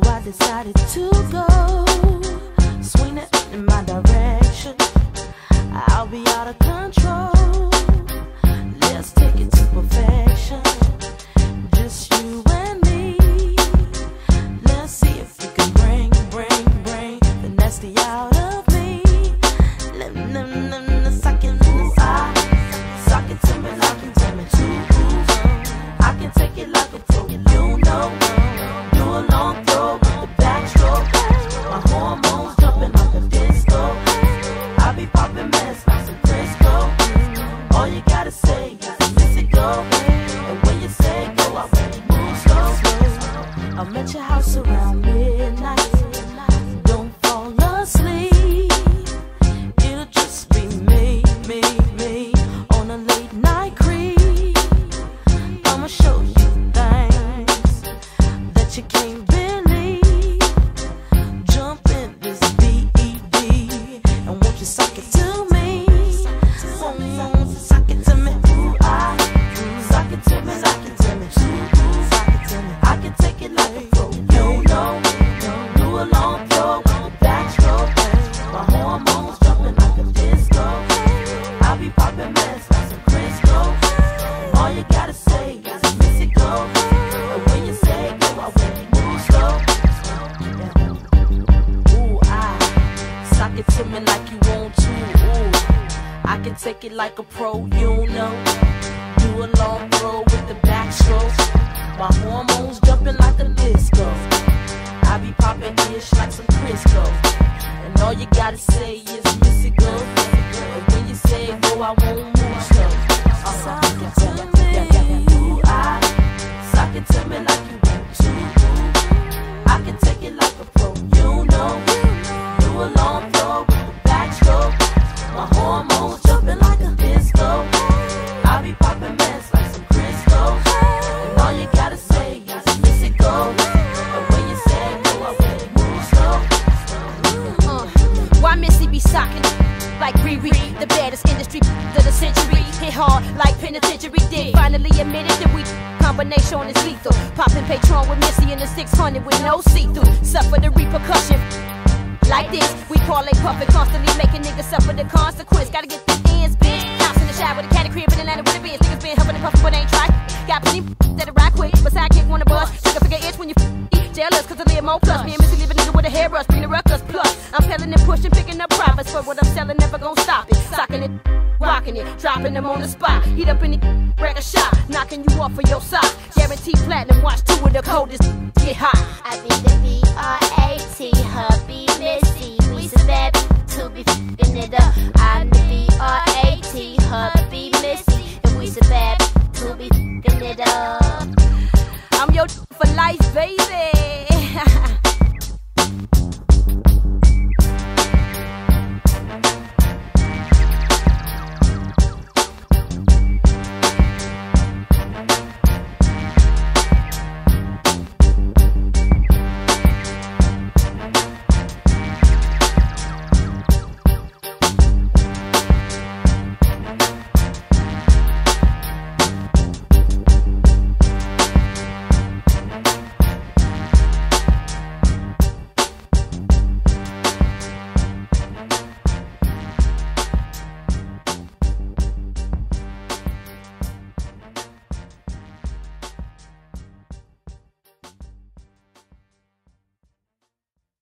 decided to go. Swing it in my direction. I'll be out of control. I'm at your house around midnight. Don't fall asleep. It'll just be me, me, me on a late night creep. I'ma show you things that you can't some Crisco. All you gotta say is go. And when you say go, I you move slow. Ooh, sock it to me like you want to. Ooh, I can take it like a pro, you know. Do a long throw with the backstroke. My hormones jumping like a disco. I be popping ish like some Crisco. And all you gotta say is miss it go. And when you say go, I won't of the century? Hit hard like penitentiary dick. Finally admitted that we combination is lethal. Popping Patron with Missy in the 600 with no see-through. Suffer the repercussion. Like this, we call parlay puffin', constantly making niggas suffer the consequence. Gotta get the ends, bitch. House in the shower, with a cat crib in Atlanta with a biz. Niggas been helping and puffin', but ain't tried. Got plenty that a rock quick, but sidekick wanna bust. Trigger figure itch when you jealous, cause I live more plus. Me and Missy leave a nigga with a hairbrush, bring the ruckus plus. I'm peddling and pushing, picking up profits for what I'm selling, never gonna stop it. Socking it, rocking it, dropping them on the spot. Heat up in the wreck a shot, knocking you off of your sock. Guaranteed platinum, watch two of the coldest get hot. I be the B-R-A-T, hubby Missy. We some bad